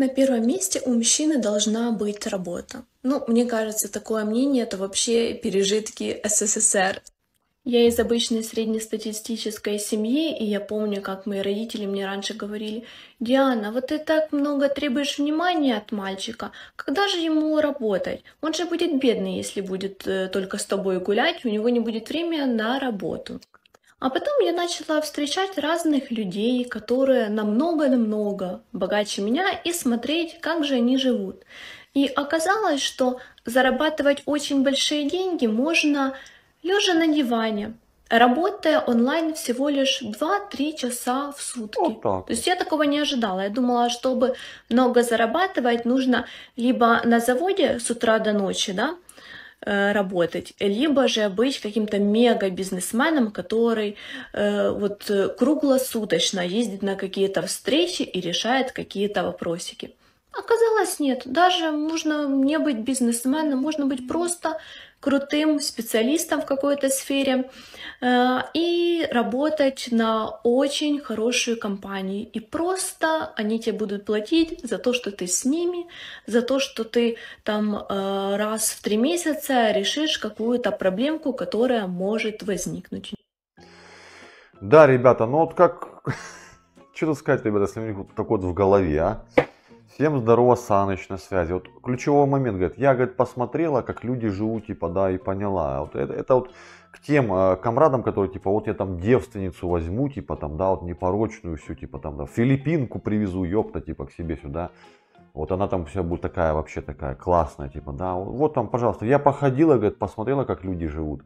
На первом месте у мужчины должна быть работа. Ну, мне кажется, такое мнение это вообще пережитки СССР. Я из обычной среднестатистической семьи, и я помню, как мои родители мне раньше говорили, «Диана, вот ты так много требуешь внимания от мальчика, когда же ему работать? Он же будет бедный, если будет э, только с тобой гулять, у него не будет времени на работу». А потом я начала встречать разных людей, которые намного-намного богаче меня, и смотреть, как же они живут. И оказалось, что зарабатывать очень большие деньги можно лежа на диване, работая онлайн всего лишь 2-3 часа в сутки. Вот так. То есть я такого не ожидала. Я думала, чтобы много зарабатывать, нужно либо на заводе с утра до ночи, да, работать, либо же быть каким-то мега-бизнесменом, который э, вот э, круглосуточно ездит на какие-то встречи и решает какие-то вопросики. Оказалось, нет. Даже можно не быть бизнесменом, можно быть просто крутым специалистом в какой-то сфере э, и работать на очень хорошую компанию. И просто они тебе будут платить за то, что ты с ними, за то, что ты там э, раз в три месяца решишь какую-то проблемку, которая может возникнуть. Да, ребята, ну вот как... Что сказать, ребята, если у них вот такой вот в голове, а? Всем здорово, Саныч на связи. Вот ключевой момент, говорит, я, говорит, посмотрела, как люди живут, типа, да, и поняла. Вот это, это вот к тем э, комрадам, которые, типа, вот я там девственницу возьму, типа, там, да, вот непорочную всю, типа, там, да, филиппинку привезу, ёпта, типа, к себе сюда. Вот она там вся будет такая, вообще такая классная, типа, да, вот там, пожалуйста, я походила, говорит, посмотрела, как люди живут.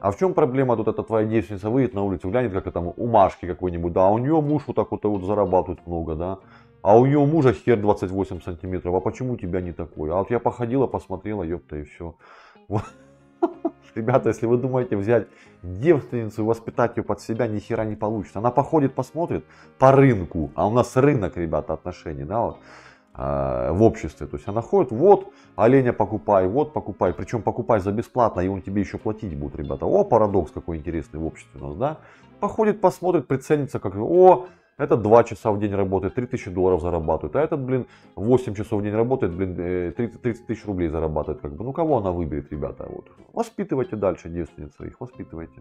А в чем проблема тут эта твоя девственница выйдет на улицу, глянет, как там у Машки какой-нибудь, да, а у нее муж вот так вот, вот зарабатывает много, да. А у нее мужа хер 28 сантиметров. А почему у тебя не такой? А вот я походила, посмотрела, ёпта, и все. Ребята, если вы думаете взять девственницу и воспитать ее под себя, ни хера не получится. Она походит, посмотрит по рынку. А у нас рынок, ребята, отношений, да, вот, э, в обществе. То есть она ходит, вот, оленя покупай, вот покупай. Причем покупай за бесплатно, и он тебе еще платить будет, ребята. О, парадокс какой интересный в обществе у нас, да. Походит, посмотрит, приценится, как, о, этот 2 часа в день работает, 3000 долларов зарабатывает. А этот, блин, 8 часов в день работает, блин, 30, 30 тысяч рублей зарабатывает. Как бы. Ну, кого она выберет, ребята? Вот. Воспитывайте дальше девственниц своих, воспитывайте.